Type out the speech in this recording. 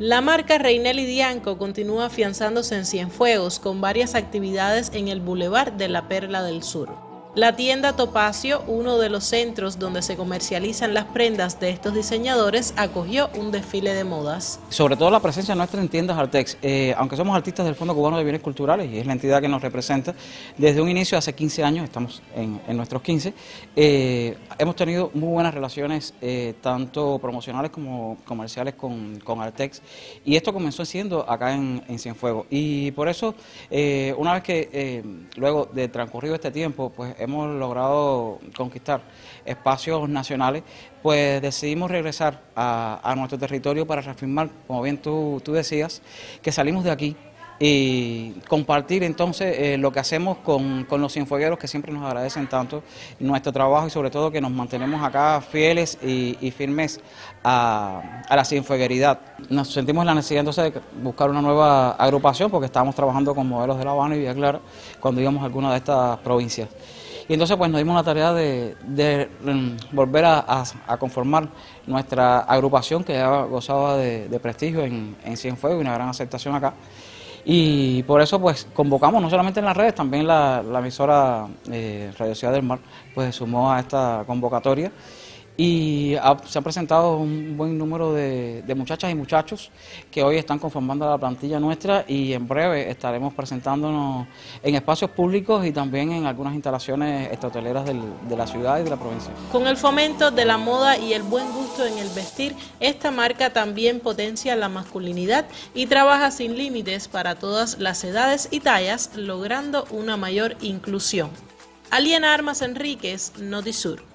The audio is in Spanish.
La marca Reinel y Dianco continúa afianzándose en Cienfuegos con varias actividades en el Boulevard de la Perla del Sur. La tienda Topacio, uno de los centros donde se comercializan las prendas de estos diseñadores, acogió un desfile de modas. Sobre todo la presencia nuestra en tiendas Artex, eh, aunque somos artistas del Fondo Cubano de Bienes Culturales y es la entidad que nos representa, desde un inicio hace 15 años, estamos en, nuestros 15, eh, hemos tenido muy buenas relaciones, eh, tanto promocionales como comerciales con, Artex, y esto comenzó siendo acá en, en Cienfuegos. Y por eso, una vez que luego de transcurrido este tiempo, pues hemos logrado conquistar espacios nacionales, pues decidimos regresar a, nuestro territorio para reafirmar, como bien tú, tú decías, que salimos de aquí y compartir entonces eh, lo que hacemos con, los cienfuegueros que siempre nos agradecen tanto nuestro trabajo y sobre todo que nos mantenemos acá fieles y, firmes a, la cienfuegueridad. Nos sentimos la necesidad entonces de buscar una nueva agrupación porque estábamos trabajando con modelos de La Habana y Villa Clara cuando íbamos a alguna de estas provincias. Y entonces pues nos dimos la tarea de, mm, volver a, conformar nuestra agrupación que ya gozaba de, prestigio en, en Cienfuegos y una gran aceptación acá. Y por eso pues convocamos, no solamente en las redes, también la, emisora eh, Radio Ciudad del Mar pues sumó a esta convocatoria y se han presentado un buen número de, muchachas y muchachos que hoy están conformando la plantilla nuestra y en breve estaremos presentándonos en espacios públicos y también en algunas instalaciones hoteleras de la ciudad y de la provincia. Con el fomento de la moda y el buen gusto en el vestir, esta marca también potencia la masculinidad y trabaja sin límites para todas las edades y tallas, logrando una mayor inclusión. Aliena Armas Enríquez, Notisur.